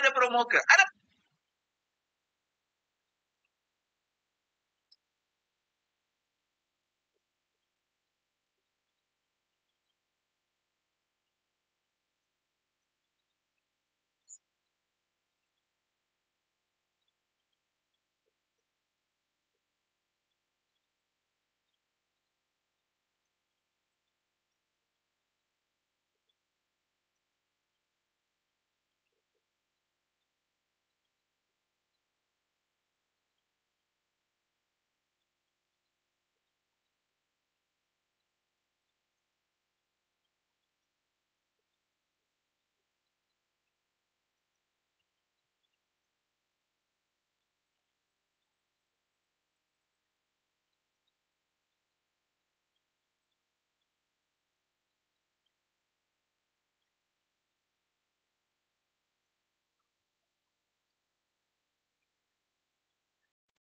ada promoker. Ada